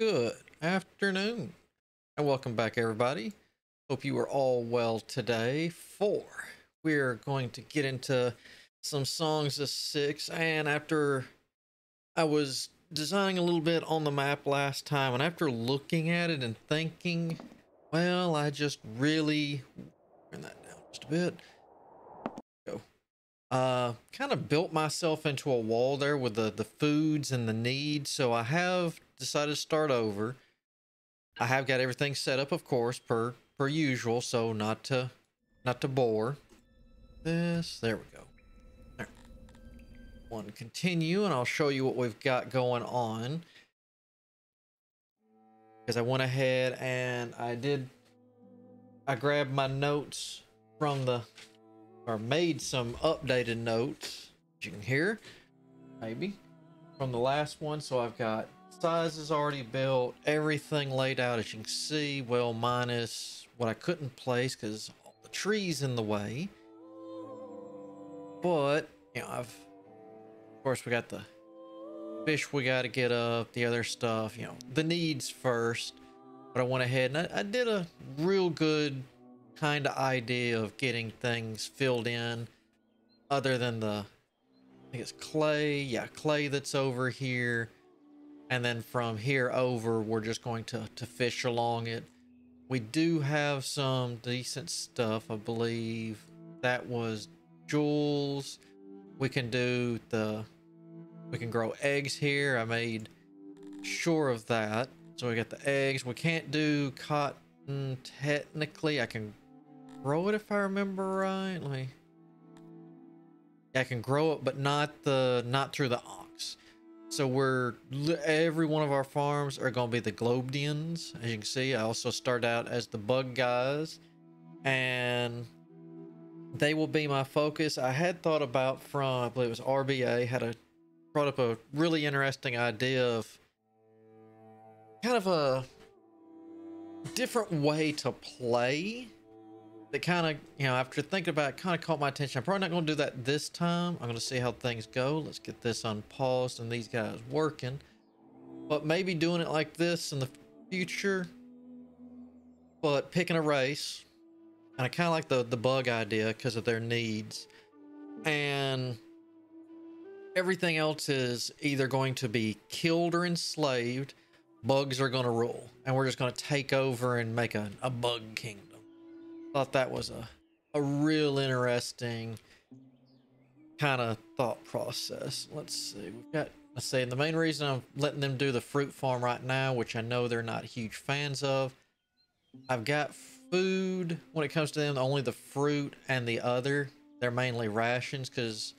Good afternoon, and welcome back, everybody. Hope you are all well today. For we're going to get into some songs of Syx, and after I was designing a little bit on the map last time, and after looking at it and thinking, well, I just really turn that down just a bit. Go. Uh, kind of built myself into a wall there with the the foods and the needs. So I have decided to start over. I have got everything set up, of course, per per usual, so not to not to bore. This, there we go. There. One continue, and I'll show you what we've got going on. Because I went ahead and I did I grabbed my notes from the or made some updated notes, you can hear, maybe, from the last one. So I've got sizes already built, everything laid out as you can see, well, minus what I couldn't place because the trees in the way. But, you know, I've, of course, we got the fish we got to get up, the other stuff, you know, the needs first. But I went ahead and I, I did a real good kind of idea of getting things filled in other than the I think it's clay. Yeah, clay that's over here. And then from here over, we're just going to, to fish along it. We do have some decent stuff, I believe. That was jewels. We can do the, we can grow eggs here. I made sure of that. So we got the eggs. We can't do cotton technically. I can grow it if I remember right. Let me. I can grow it, but not the not through the. So we're every one of our farms are going to be the Globedians. As you can see, I also start out as the bug guys, and they will be my focus. I had thought about from I believe it was RBA had a brought up a really interesting idea of kind of a different way to play that kind of, you know, after thinking about it, kind of caught my attention. I'm probably not going to do that this time. I'm going to see how things go. Let's get this unpaused and these guys working. But maybe doing it like this in the future, but picking a race. And I kind of like the, the bug idea because of their needs. And everything else is either going to be killed or enslaved bugs are going to rule and we're just going to take over and make a, a bug kingdom thought that was a, a real interesting kind of thought process let's see we've got let's say the main reason i'm letting them do the fruit farm right now which i know they're not huge fans of i've got food when it comes to them only the fruit and the other they're mainly rations because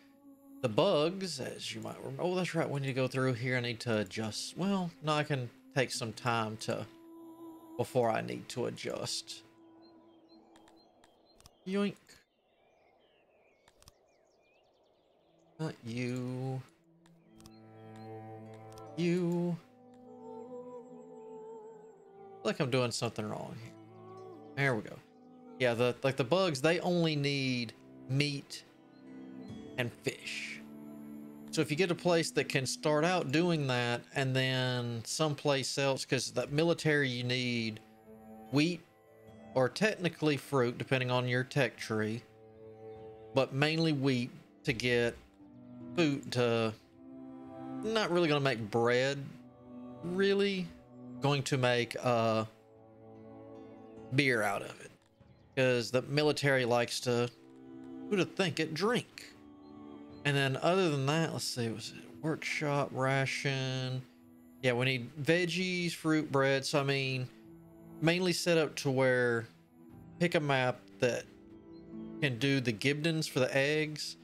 the bugs as you might remember oh that's right we need to go through here i need to adjust well no i can take some time to before I need to adjust. Yoink. Not you. You. like I'm doing something wrong here. There we go. Yeah, the like the bugs, they only need meat and fish. So if you get a place that can start out doing that and then someplace else, because that military you need wheat or technically fruit, depending on your tech tree, but mainly wheat to get food to not really going to make bread, really going to make uh, beer out of it. Because the military likes to, who to think it, drink. And then other than that, let's see, was it workshop ration? Yeah, we need veggies, fruit, bread. So I mean, mainly set up to where pick a map that can do the Gibdons for the eggs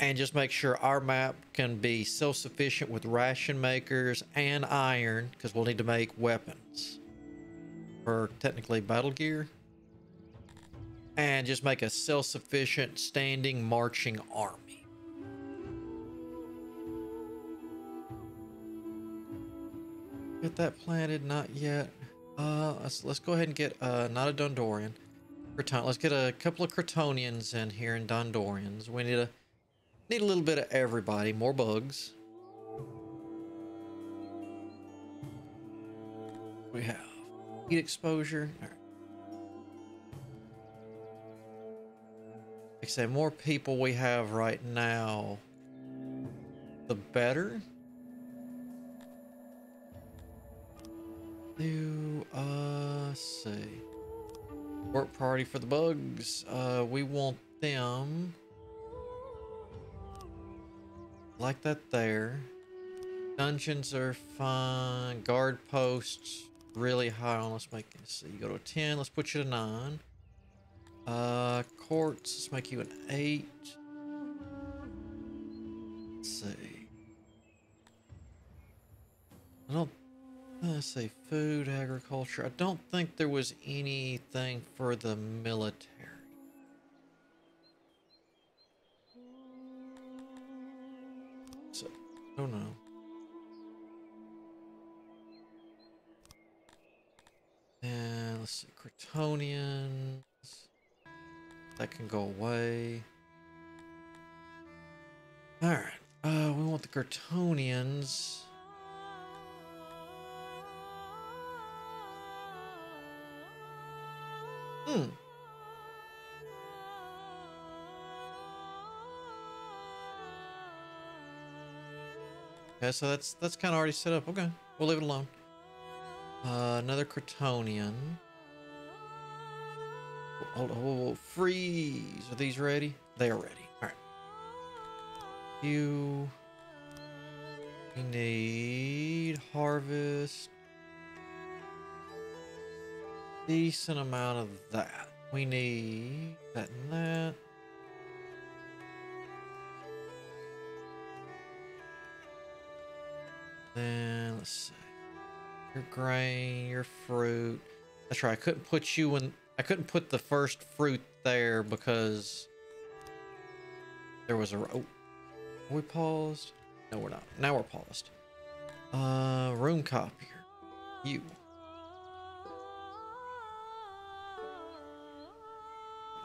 and just make sure our map can be self-sufficient with ration makers and iron because we'll need to make weapons or technically battle gear and just make a self-sufficient standing marching army Get that planted? Not yet. Uh, let's let's go ahead and get uh not a Dondorian. Creton let's get a couple of Cretonians in here and Dondorians. We need a need a little bit of everybody. More bugs. We have heat exposure. All right. Like I say, more people we have right now, the better. Do uh see. Work party for the bugs. Uh we want them like that there. Dungeons are fine. Guard posts really high on. Let's make this. So you go to a 10. Let's put you to 9. Uh, courts. Let's make you an 8. Let's see. I don't. Let's say food, agriculture. I don't think there was anything for the military. So, I don't. And let's see, Cretonians. That can go away. Alright. Uh, we want the Cretonians. Hmm. Okay, so that's that's kind of already set up. Okay, we'll leave it alone. Uh, another Cretonian. Hold on, hold on, freeze. Are these ready? They are ready. All right. You. Need harvest. Decent amount of that. We need that and that. Then let's see. Your grain, your fruit. That's right. I couldn't put you in. I couldn't put the first fruit there because there was a. Oh, we paused? No, we're not. Now we're paused. Uh, room copier. You.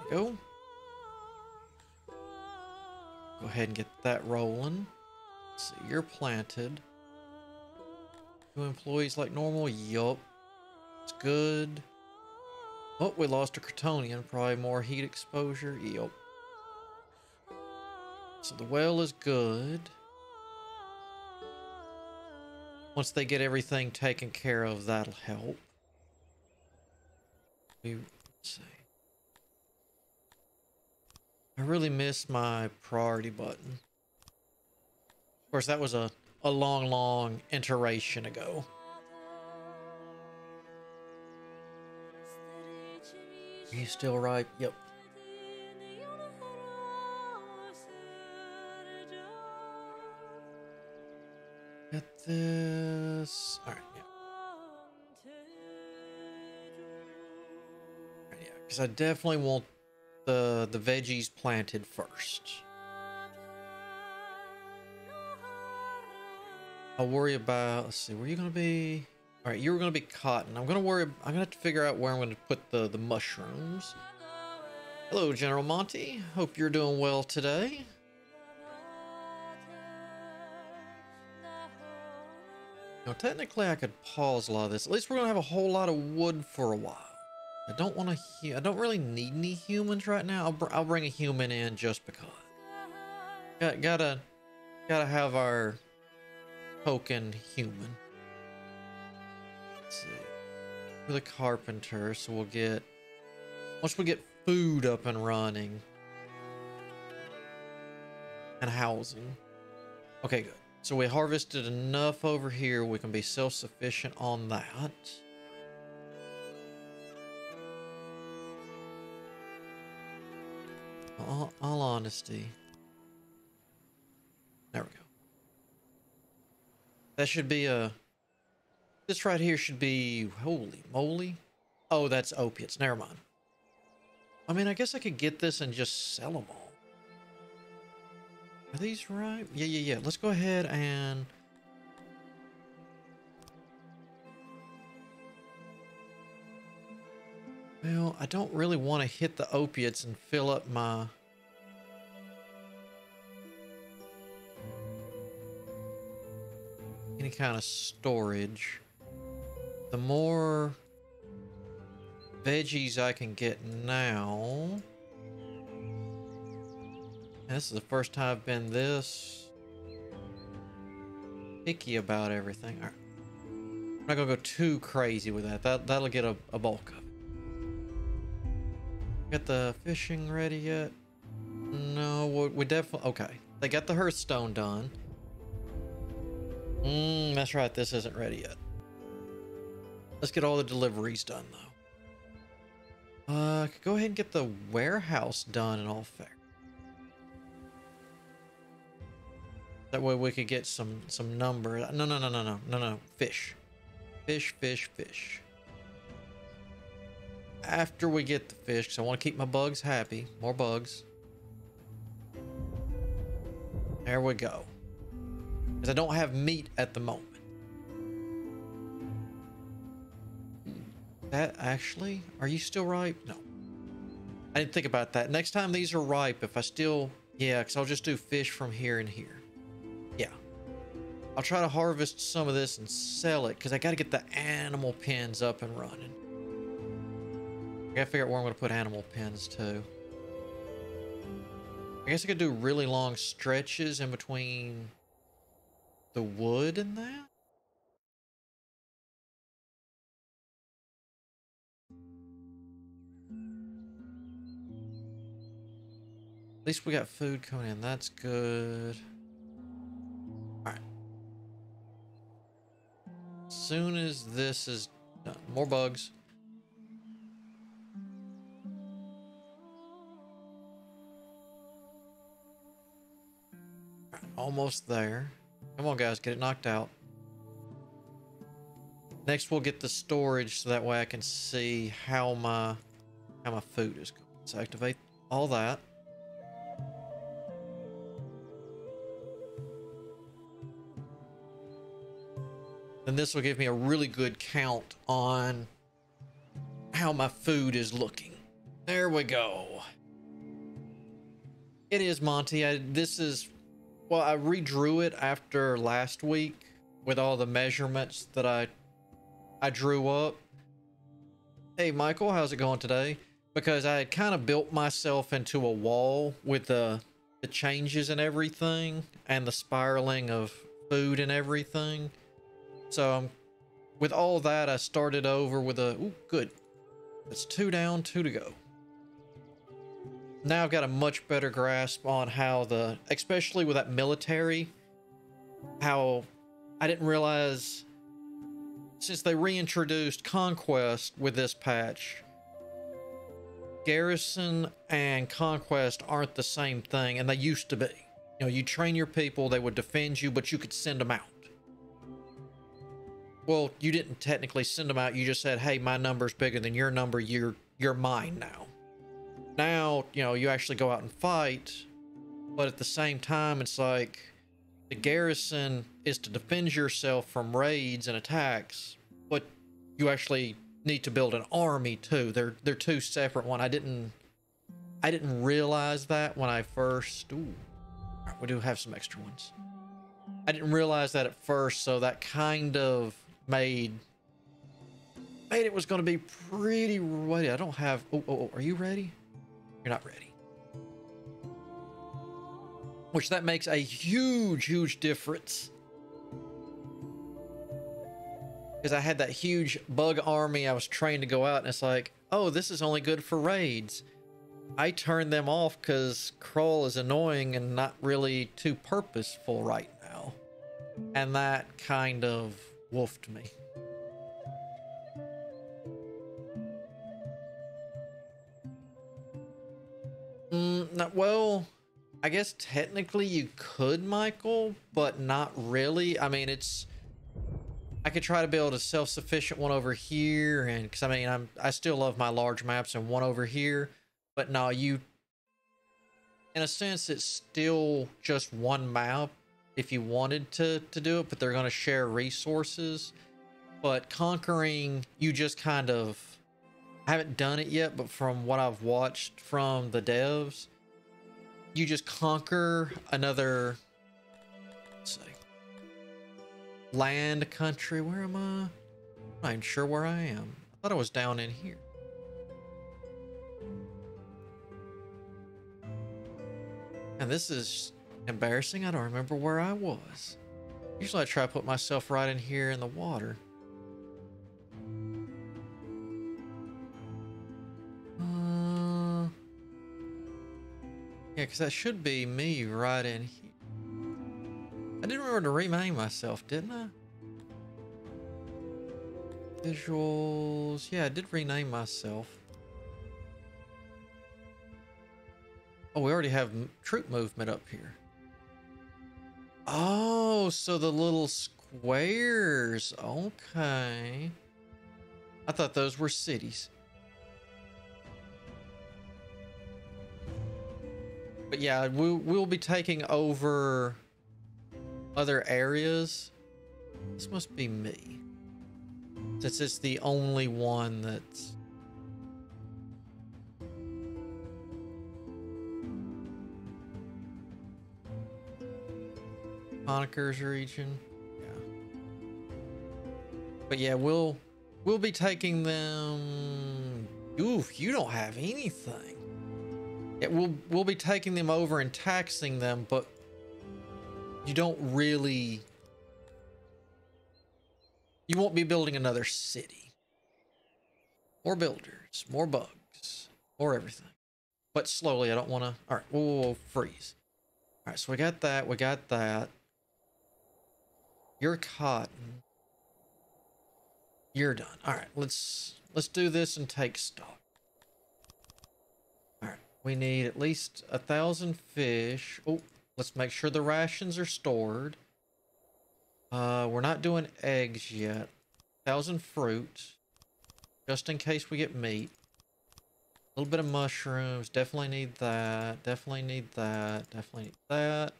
Go. Go ahead and get that rolling. Let's you're planted. Two employees like normal? Yup. It's good. Oh, we lost a Cretonian. Probably more heat exposure. Yup. So the well is good. Once they get everything taken care of, that'll help. We, let's see. I really miss my priority button. Of course, that was a a long, long iteration ago. You still right? Yep. Get this. All right. Yeah. yeah, because I definitely want the the veggies planted first. I'll worry about, let's see, where you going to be? All right, you were going to be cotton. I'm going to worry, I'm going to have to figure out where I'm going to put the, the mushrooms. Hello, General Monty. Hope you're doing well today. Now, technically, I could pause a lot of this. At least we're going to have a whole lot of wood for a while. I don't want to, I don't really need any humans right now. I'll, br I'll bring a human in just because. Got, gotta, gotta have our token human. Let's see. We're the carpenter, so we'll get once we get food up and running and housing. Okay, good. So we harvested enough over here we can be self-sufficient on that. All, all honesty. There we go. That should be a... This right here should be... Holy moly. Oh, that's opiates. Never mind. I mean, I guess I could get this and just sell them all. Are these right? Yeah, yeah, yeah. Let's go ahead and... Well, I don't really want to hit the opiates and fill up my... any kind of storage. the more veggies I can get now. This is the first time I've been this picky about everything. Right. I'm not gonna go too crazy with that. That that'll get a, a bulk it. Got the fishing ready yet? No, we, we definitely okay. They got the Hearthstone done. Mm, that's right. This isn't ready yet. Let's get all the deliveries done though. Uh, go ahead and get the warehouse done and all fair. That way we could get some some number. No, no, no, no, no, no, no. Fish, fish, fish, fish. After we get the fish, because I want to keep my bugs happy. More bugs. There we go. Because I don't have meat at the moment. That actually, are you still ripe? No. I didn't think about that. Next time these are ripe, if I still, yeah, because I'll just do fish from here and here. Yeah. I'll try to harvest some of this and sell it because I got to get the animal pens up and running. I gotta figure out where I'm gonna put animal pens too. I guess I could do really long stretches in between the wood and that. At least we got food coming in. That's good. Alright. Soon as this is done. More bugs. Almost there. Come on, guys. Get it knocked out. Next, we'll get the storage so that way I can see how my how my food is going. So activate all that. And this will give me a really good count on how my food is looking. There we go. It is Monty. I, this is, well, I redrew it after last week with all the measurements that I, I drew up. Hey, Michael, how's it going today? Because I had kind of built myself into a wall with the, the changes and everything and the spiraling of food and everything. So um, with all that, I started over with a, ooh, good. It's two down, two to go. Now I've got a much better grasp on how the, especially with that military, how I didn't realize since they reintroduced Conquest with this patch, Garrison and Conquest aren't the same thing, and they used to be. You know, you train your people, they would defend you, but you could send them out. Well, you didn't technically send them out. You just said, "Hey, my number's bigger than your number. You're you're mine now." Now, you know, you actually go out and fight, but at the same time, it's like the garrison is to defend yourself from raids and attacks, but you actually need to build an army too. They're they're two separate one. I didn't I didn't realize that when I first. Ooh, we do have some extra ones. I didn't realize that at first, so that kind of made made it was going to be pretty wait i don't have oh, oh, oh are you ready you're not ready. Which that makes a huge huge difference. Because i had that huge bug army i was trained to go out and it's like oh this is only good for raids. I turned them off because crawl is annoying and not really too purposeful right now. And that kind of wolfed me. Well, I guess technically you could, Michael, but not really. I mean, it's. I could try to build a self-sufficient one over here, and because I mean, I'm I still love my large maps and one over here, but no, you. In a sense, it's still just one map, if you wanted to to do it, but they're going to share resources. But conquering, you just kind of I haven't done it yet, but from what I've watched from the devs, you just conquer another let's see, land country. Where am I? I'm not even sure where I am. I thought I was down in here. And this is embarrassing. I don't remember where I was. Usually I try to put myself right in here in the water. Yeah, because that should be me right in here. I didn't remember to rename myself, didn't I? Visuals. Yeah, I did rename myself. Oh, we already have troop movement up here. Oh, so the little squares. Okay. I thought those were cities. But yeah, we'll, we'll be taking over other areas. This must be me. Since it's the only one that's Honikers region. Yeah. But yeah, we'll we'll be taking them. Oof, you don't have anything. Yeah, we'll we'll be taking them over and taxing them, but you don't really. You won't be building another city. More builders, more bugs, more everything. But slowly, I don't want to. All right, whoa, freeze. All right, so we got that. We got that. You're cotton. You're done. All right, let's let's do this and take stock. We need at least a thousand fish. Oh, let's make sure the rations are stored. Uh, we're not doing eggs yet. Thousand fruit, just in case we get meat. A little bit of mushrooms. Definitely need that. Definitely need that. Definitely need that.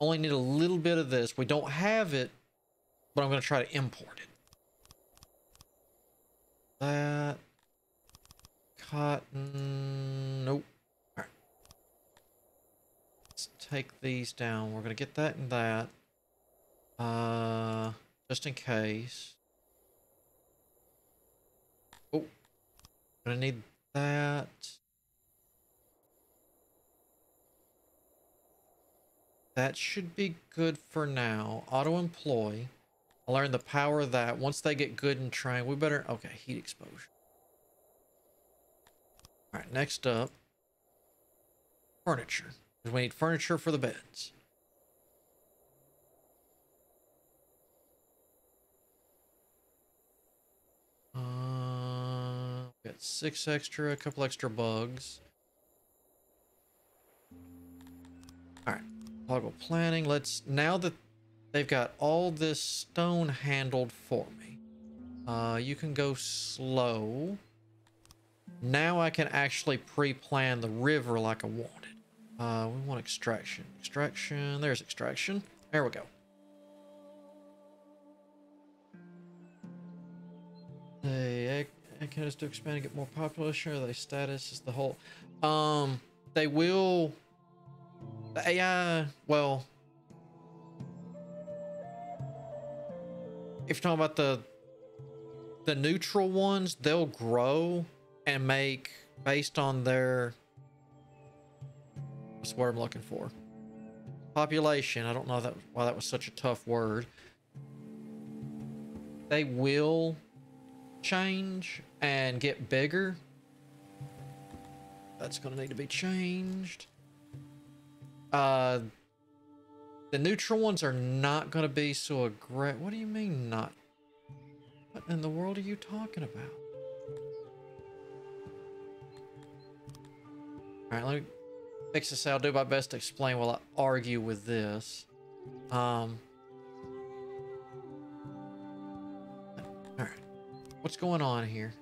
Only need a little bit of this. We don't have it, but I'm going to try to import it. That. Cotton. Nope. All right. Let's take these down. We're going to get that and that. Uh, just in case. Oh. Gonna need that. That should be good for now. Auto employ. I learned the power of that. Once they get good and trained, we better... Okay, heat exposure. Alright, next up. Furniture. We need furniture for the beds. Uh, got six extra, a couple extra bugs. All right, toggle planning. Let's, now that they've got all this stone handled for me, uh, you can go slow. Now I can actually pre-plan the river like I wanted. Uh, we want extraction. Extraction. There's extraction. There we go. They candidates to expand and get more population. Or they status is the whole. Um, they will the AI, well, if you're talking about the the neutral ones, they'll grow and make based on their what's the word I'm looking for? Population. I don't know that why that was such a tough word. They will change and get bigger. That's gonna need to be changed. Uh, the neutral ones are not going to be so aggressive. What do you mean not? What in the world are you talking about? Alright, let me fix this I'll do my best to explain while I argue with this. Um. Alright. What's going on here?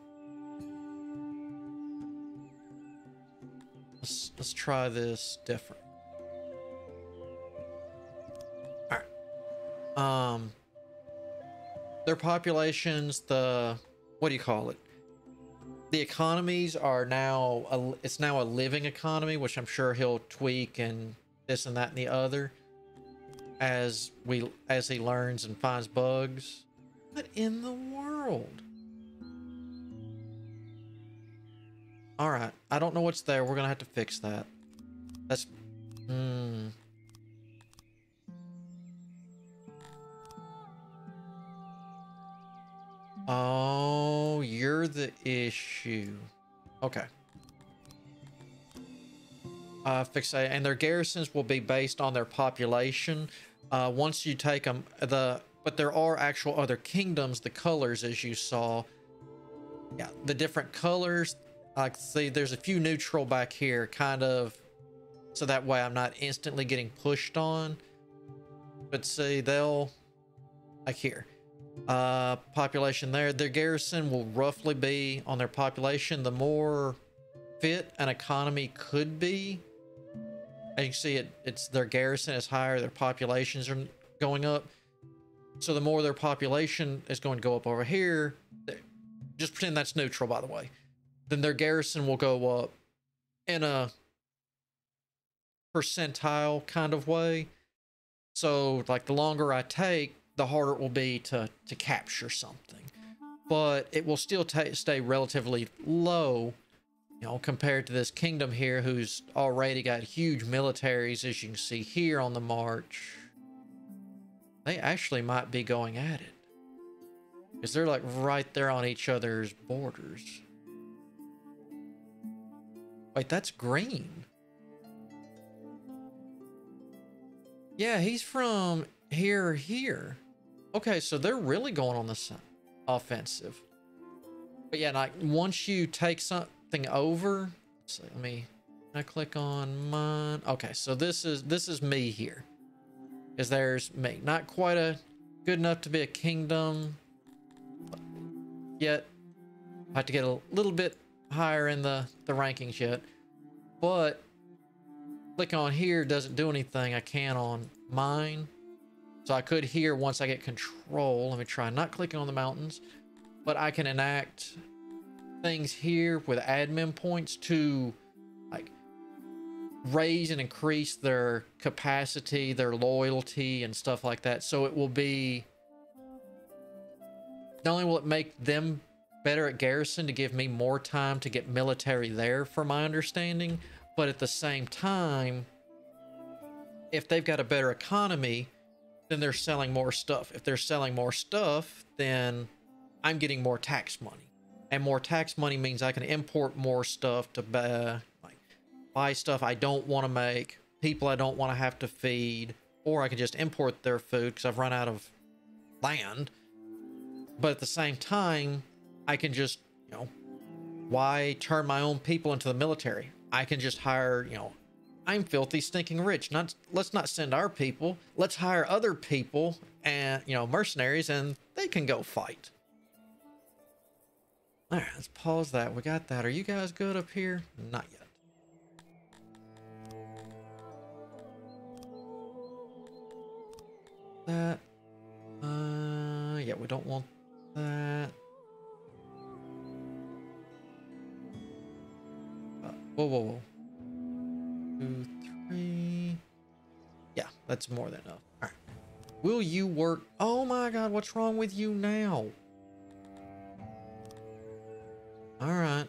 Let's, let's try this different. All right. um their populations the what do you call it the economies are now a, it's now a living economy which i'm sure he'll tweak and this and that and the other as we as he learns and finds bugs What in the world? All right. I don't know what's there. We're to have to fix that. That's... Hmm. Oh, you're the issue. Okay. Uh, fixate, and their garrisons will be based on their population. Uh, once you take them, the but there are actual other kingdoms. The colors, as you saw, yeah, the different colors. I see there's a few neutral back here, kind of, so that way I'm not instantly getting pushed on. But see, they'll like here uh, population there. Their garrison will roughly be on their population. The more fit an economy could be, as you see, it it's their garrison is higher, their populations are going up. So the more their population is going to go up over here, just pretend that's neutral, by the way. Then their garrison will go up in a percentile kind of way. So, like, the longer I take, the harder it will be to to capture something. But it will still stay relatively low, you know, compared to this kingdom here, who's already got huge militaries, as you can see here on the march. They actually might be going at it. Because they're like right there on each other's borders. Wait, that's green. Yeah, he's from here here. Okay, so they're really going on the offensive. But yeah, like once you take something over, so let me I click on mine. Okay, so this is this is me here. Because there's me. Not quite a good enough to be a kingdom. Yet I have to get a little bit higher in the, the rankings yet. But click on here doesn't do anything. I can on mine. So I could here once I get control. Let me try not clicking on the mountains. But I can enact things here with admin points to like raise and increase their capacity, their loyalty and stuff like that. So it will be not only will it make them better at garrison to give me more time to get military there from my understanding, but at the same time, if they've got a better economy, then they're selling more stuff. If they're selling more stuff, then I'm getting more tax money. And more tax money means I can import more stuff to buy, like, buy stuff I don't want to make, people I don't want to have to feed, or I can just import their food because I've run out of land. But at the same time, I can just, you know, why turn my own people into the military? I can just hire, you know, I'm filthy, stinking rich. Not let's not send our people. Let's hire other people and you know mercenaries, and they can go fight. All right, let's pause that. We got that. Are you guys good up here? Not yet. That. Uh, yeah, we don't want that. Uh, whoa, whoa, whoa that's more than enough. All right. Will you work? Oh my God, what's wrong with you now? All right.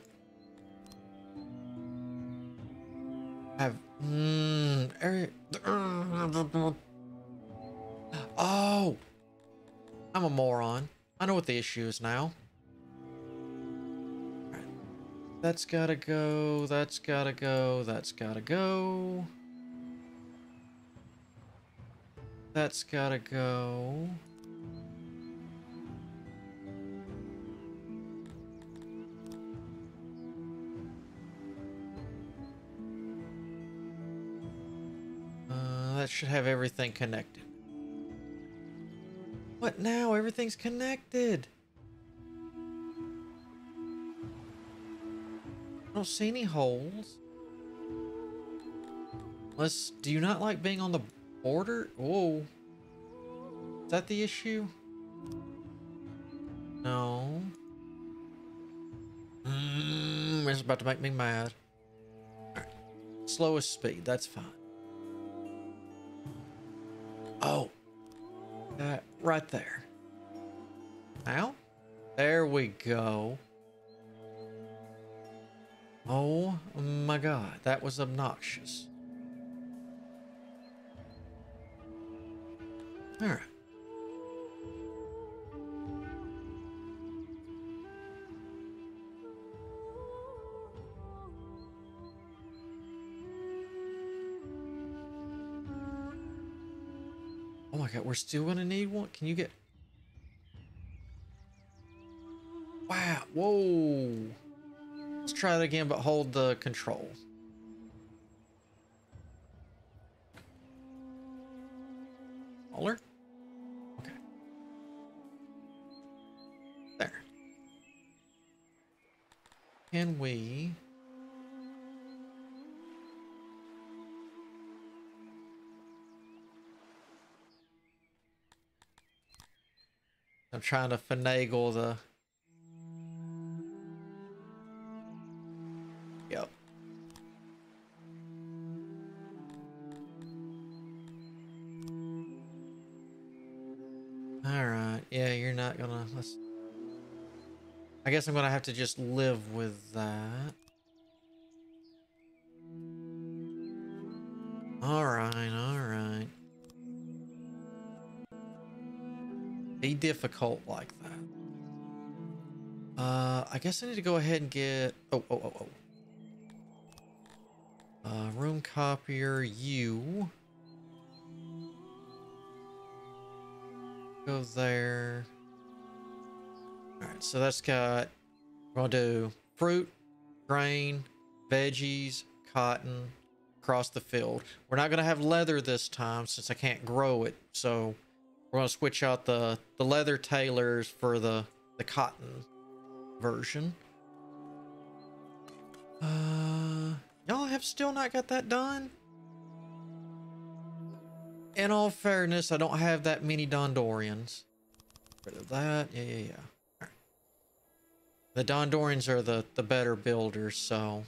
I have mm, oh, I'm a moron. I know what the issue is now. That's gotta go, that's gotta go, that's gotta go. That's gotta go. Uh, that should have everything connected. What now? Everything's connected. I don't see any holes. Unless, do you not like being on the border? Whoa. Is that the issue? No. Mmm, it's about to make me mad. Slowest speed, that's fine. Oh. That right there. Now? There we go. Oh my god, that was obnoxious. Oh my god, we're still gonna need one. Can you get Wow, whoa. Let's try it again, but hold the control. Trying to finagle the Yep. All right. Yeah, you're not gonna. Let's. I guess I'm gonna have to just live with that. Alright, All right. Be difficult like that. Uh, I guess I need to go ahead and get. Oh, oh, oh, oh. Uh, room copier, you. Go there. Alright, so that's got, we're gonna do fruit, grain, veggies, cotton, across the field. We're not gonna have leather this time since I can't grow it, so we're gonna switch out the, the leather tailors for the, the cotton version. Uh, Y'all have still not got that done? In all fairness, I don't have that many Dondorians. Rid of that. Yeah, yeah, yeah. The Dondorians are the, the better builders, so...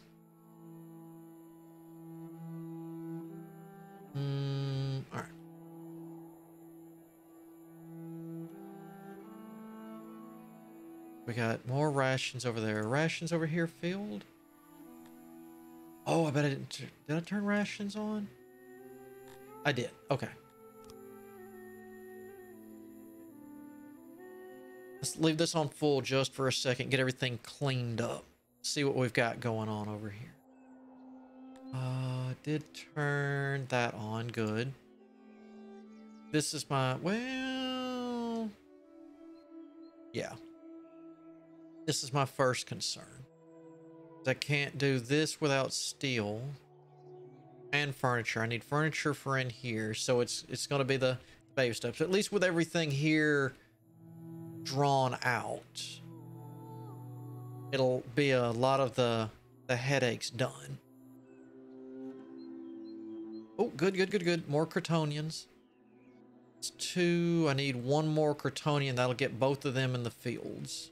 We got more rations over there. Rations over here filled? Oh, I bet I didn't. Did I turn rations on? I did. Okay. Let's leave this on full just for a second. Get everything cleaned up. See what we've got going on over here. Uh, did turn that on. Good. This is my, well, yeah. This is my first concern. I can't do this without steel and furniture. I need furniture for in here, so it's it's going to be the baby steps. At least with everything here drawn out, it'll be a lot of the the headaches done. Oh, good, good, good, good. More Cretonians. It's two. I need one more Cretonian. That'll get both of them in the fields.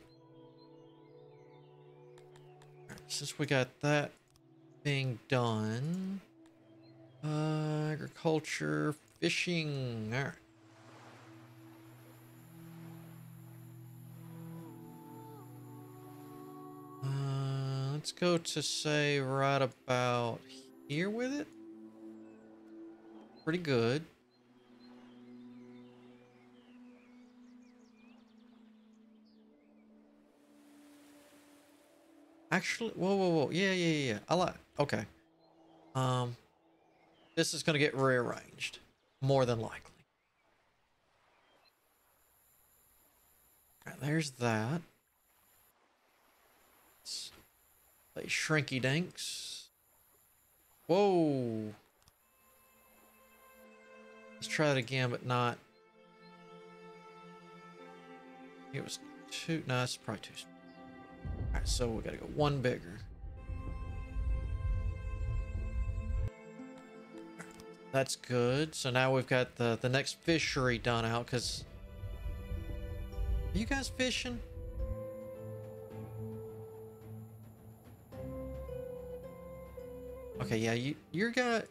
Since we got that thing done, uh, agriculture, fishing, all right. Uh, let's go to say right about here with it. Pretty good. Actually, whoa, whoa, whoa. Yeah, yeah, yeah. I like, okay. Um, this is going to get rearranged. More than likely. Right, there's that. Let's Shrinky Dinks. Whoa. Let's try it again, but not. It was too. No, it's probably too. Alright, so we gotta go one bigger. That's good. So now we've got the, the next fishery done out, because... Are you guys fishing? Okay, yeah, you, you're got...